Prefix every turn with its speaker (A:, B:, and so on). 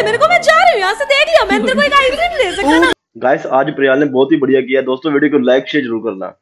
A: दे मेरे को मैं जा रही हूँ यहाँ से देख लिया मैंने तेरे को एक आइसक्रीम ले सकता ना।
B: गाइस आज प्रियाल ने बहुत ही बढ़िया किया दोस्तों वीडियो को लाइक शेयर ज़रूर करना।